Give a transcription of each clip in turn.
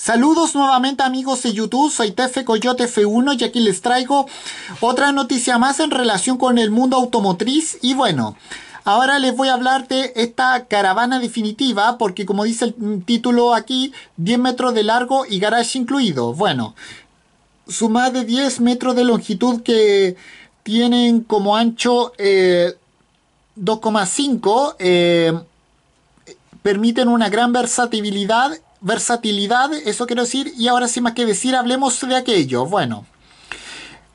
Saludos nuevamente amigos de YouTube, soy Tefe Coyote F1 y aquí les traigo otra noticia más en relación con el mundo automotriz y bueno, ahora les voy a hablar de esta caravana definitiva porque como dice el título aquí, 10 metros de largo y garage incluido. Bueno, su más de 10 metros de longitud que tienen como ancho 2,5 eh, eh, permiten una gran versatilidad versatilidad, eso quiero decir, y ahora sin más que decir, hablemos de aquello. Bueno,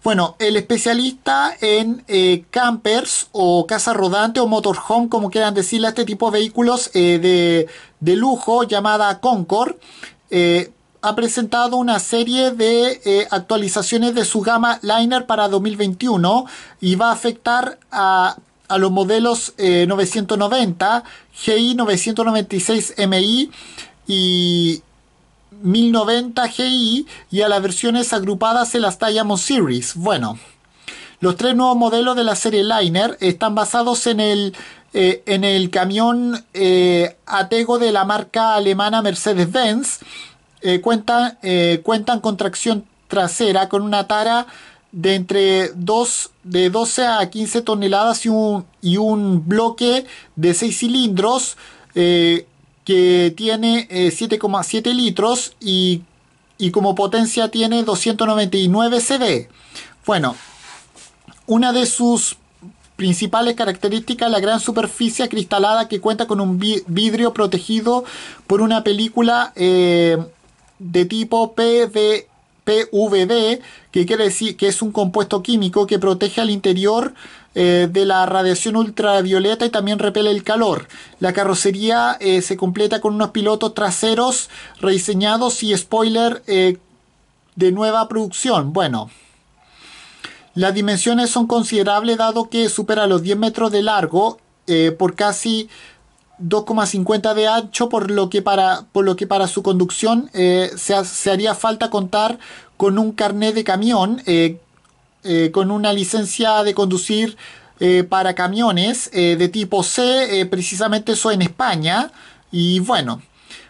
bueno, el especialista en eh, campers o casa rodante o motorhome, como quieran decirle este tipo de vehículos eh, de, lujo llamada Concord, eh, ha presentado una serie de actualizaciones de su gama Liner para 2021 y va a afectar a, a los modelos 990, GI 996 MI, y 1090 GI y a las versiones agrupadas en las Diamond Series. Bueno, los tres nuevos modelos de la serie Liner están basados en el, eh, en el camión eh, Atego de la marca alemana Mercedes-Benz. Eh, cuentan, cuentan con tracción trasera con una tara de entre 2, de 12 a 15 toneladas y un, y un bloque de 6 cilindros que tiene 7,7 eh, litros y, como potencia tiene 299 cb Bueno, una de sus principales características es la gran superficie acristalada que cuenta con un vidrio protegido por una película eh, de tipo PVD, que quiere decir que es un compuesto químico que protege al interior eh, de la radiación ultravioleta y también repele el calor. La carrocería eh, se completa con unos pilotos traseros rediseñados y spoiler eh, de nueva producción. Bueno, las dimensiones son considerables dado que supera los 10 metros de largo por casi 2,50 de ancho, por lo que para, por lo que para su conducción se, haría falta contar con un carnet de camión con una licencia de conducir eh, para camiones eh, de tipo C, precisamente eso en España. Y bueno,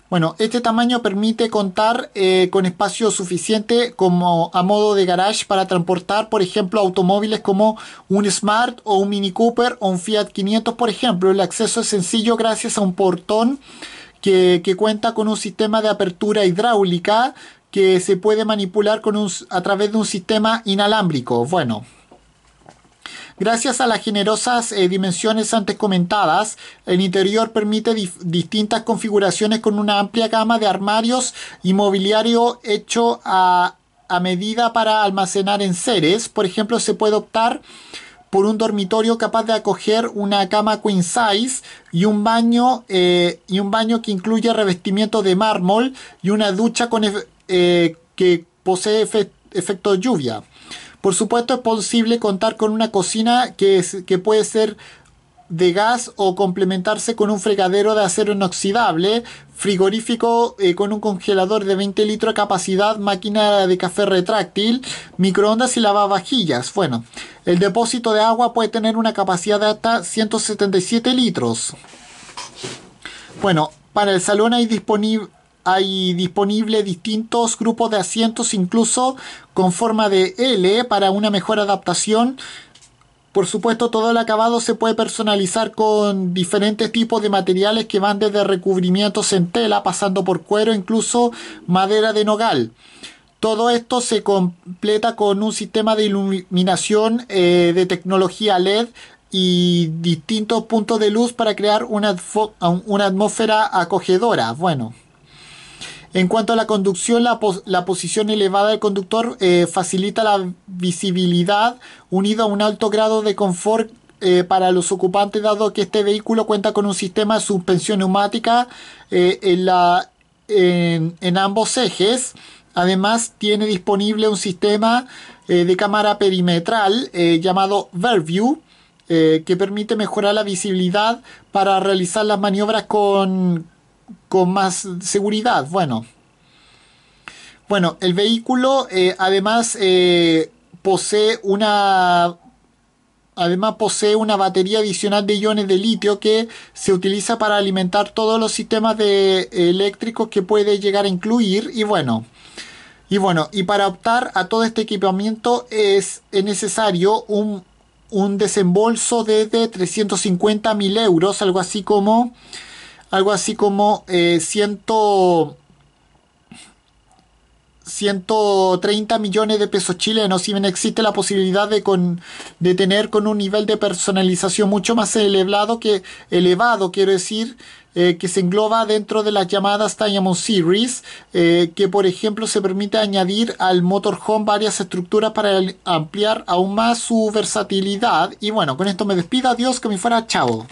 bueno, este tamaño permite contar con espacio suficiente como a modo de garage para transportar, por ejemplo, automóviles como un Smart o un Mini Cooper o un Fiat 500, por ejemplo. El acceso es sencillo gracias a un portón que cuenta con un sistema de apertura hidráulica que se puede manipular con a través de un sistema inalámbrico. Bueno, Gracias a las generosas eh, dimensiones antes comentadas, el interior permite distintas configuraciones con una amplia gama de armarios y mobiliario hecho a, medida para almacenar en seres. Por ejemplo, se puede optar por un dormitorio capaz de acoger una cama queen size y un baño eh, y un baño que incluye revestimiento de mármol y una ducha con eh, que posee efecto lluvia. Por supuesto es posible contar con una cocina que, que puede ser de gas o complementarse con un fregadero de acero inoxidable, frigorífico eh, con un congelador de 20 litros de capacidad, máquina de café retráctil, microondas y lavavajillas. Bueno, el depósito de agua puede tener una capacidad de hasta 177 litros. Bueno, para el salón hay disponible hay disponible distintos grupos de asientos, incluso con forma de L, para una mejor adaptación. Por supuesto, todo el acabado se puede personalizar con diferentes tipos de materiales que van desde recubrimientos en tela, pasando por cuero, incluso madera de nogal. Todo esto se completa con un sistema de iluminación eh, de tecnología LED y distintos puntos de luz para crear una, una atmósfera acogedora. Bueno. En cuanto a la conducción, la, posición elevada del conductor eh, facilita la visibilidad unido a un alto grado de confort eh, para los ocupantes, dado que este vehículo cuenta con un sistema de suspensión neumática eh, en, en, ambos ejes. Además, tiene disponible un sistema de cámara perimetral llamado Verview. que permite mejorar la visibilidad para realizar las maniobras con, con más seguridad. Bueno, bueno el vehículo eh, además eh, posee una además posee una batería adicional de iones de litio que se utiliza para alimentar todos los sistemas de eléctricos que puede llegar a incluir y bueno. Y bueno, y para optar a todo este equipamiento es, necesario un, un desembolso de, de 350 mil euros, algo así como algo así como eh, 130 millones de pesos chilenos, si bien existe la posibilidad de, con, de tener con un nivel de personalización mucho más elevado que elevado, quiero decir, eh, que se engloba dentro de las llamadas Diamond Series, eh, que por ejemplo se permite añadir al motorhome varias estructuras para ampliar aún más su versatilidad. Y bueno, con esto me despido, adiós, que me fuera, chao.